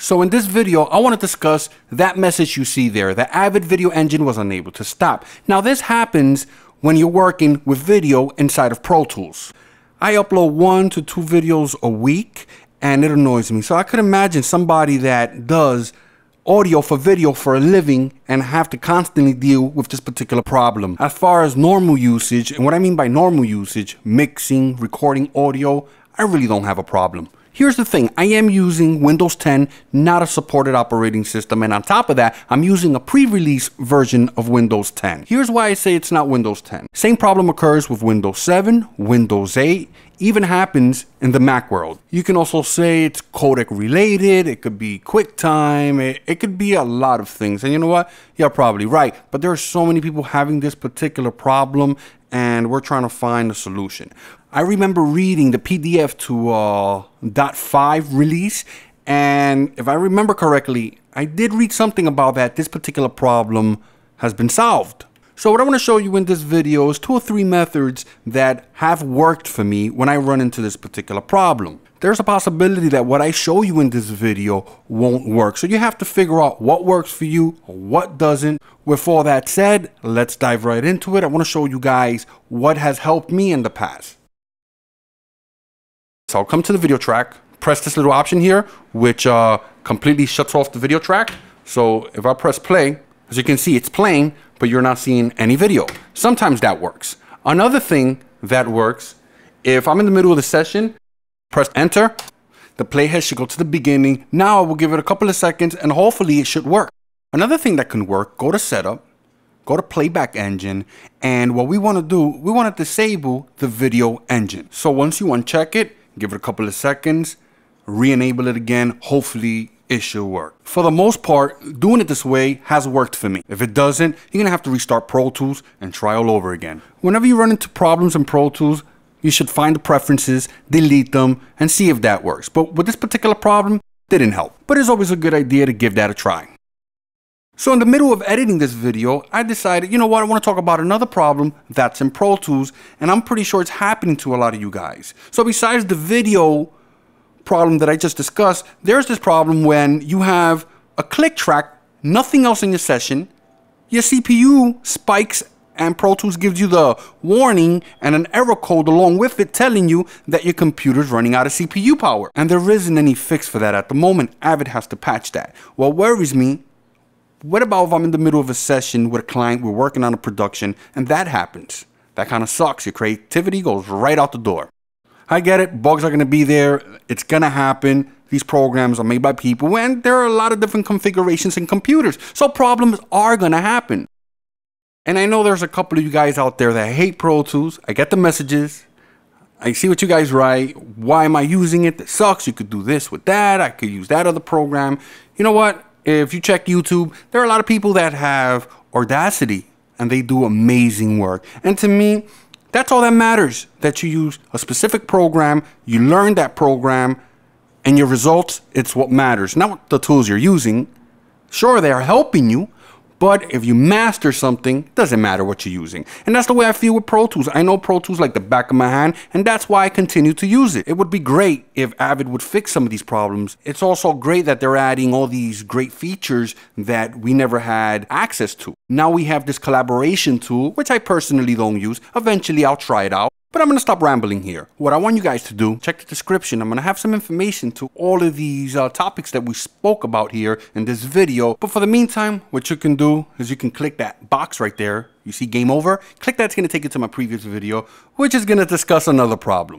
So in this video, I want to discuss that message you see there. The Avid Video Engine was unable to stop. Now this happens when you're working with video inside of Pro Tools. I upload one to two videos a week and it annoys me. So I could imagine somebody that does audio for video for a living and have to constantly deal with this particular problem. As far as normal usage, and what I mean by normal usage, mixing, recording audio, I really don't have a problem. Here's the thing, I am using Windows 10, not a supported operating system, and on top of that, I'm using a pre-release version of Windows 10. Here's why I say it's not Windows 10. Same problem occurs with Windows 7, Windows 8, even happens in the Mac world. You can also say it's codec related, it could be QuickTime, it, it could be a lot of things. And you know what? You're probably right. But there are so many people having this particular problem and we're trying to find a solution. I remember reading the PDF to uh, .5 release, and if I remember correctly, I did read something about that this particular problem has been solved. So what I want to show you in this video is two or three methods that have worked for me when I run into this particular problem. There's a possibility that what I show you in this video won't work. So you have to figure out what works for you, what doesn't. With all that said, let's dive right into it. I want to show you guys what has helped me in the past. So I'll come to the video track, press this little option here, which uh, completely shuts off the video track. So if I press play, as you can see, it's playing, but you're not seeing any video. Sometimes that works. Another thing that works, if I'm in the middle of the session, press enter, the playhead should go to the beginning. Now I will give it a couple of seconds and hopefully it should work. Another thing that can work, go to setup, go to playback engine, and what we want to do, we want to disable the video engine. So once you uncheck it, give it a couple of seconds, re-enable it again, hopefully should work. For the most part, doing it this way has worked for me. If it doesn't, you're gonna have to restart Pro Tools and try all over again. Whenever you run into problems in Pro Tools, you should find the preferences, delete them, and see if that works. But with this particular problem, didn't help. But it's always a good idea to give that a try. So in the middle of editing this video, I decided, you know what, I want to talk about another problem that's in Pro Tools, and I'm pretty sure it's happening to a lot of you guys. So besides the video problem that I just discussed, there's this problem when you have a click track, nothing else in your session, your CPU spikes and Pro Tools gives you the warning and an error code along with it telling you that your computer's running out of CPU power. And there isn't any fix for that at the moment. Avid has to patch that. What worries me, what about if I'm in the middle of a session with a client, we're working on a production, and that happens? That kind of sucks. Your creativity goes right out the door. I get it, bugs are going to be there, it's going to happen. These programs are made by people, and there are a lot of different configurations in computers, so problems are going to happen. And I know there's a couple of you guys out there that hate Pro Tools. I get the messages. I see what you guys write. Why am I using it? That sucks. You could do this with that. I could use that other program. You know what? If you check YouTube, there are a lot of people that have Audacity and they do amazing work. And to me, that's all that matters, that you use a specific program, you learn that program, and your results, it's what matters. Not the tools you're using. Sure, they are helping you, but if you master something, it doesn't matter what you're using. And that's the way I feel with Pro Tools. I know Pro Tools like the back of my hand, and that's why I continue to use it. It would be great if Avid would fix some of these problems. It's also great that they're adding all these great features that we never had access to. Now we have this collaboration tool, which I personally don't use. Eventually I'll try it out. But I'm going to stop rambling here. What I want you guys to do, check the description. I'm going to have some information to all of these uh, topics that we spoke about here in this video. But for the meantime, what you can do is you can click that box right there. You see game over? Click that's going to take you to my previous video, which is going to discuss another problem.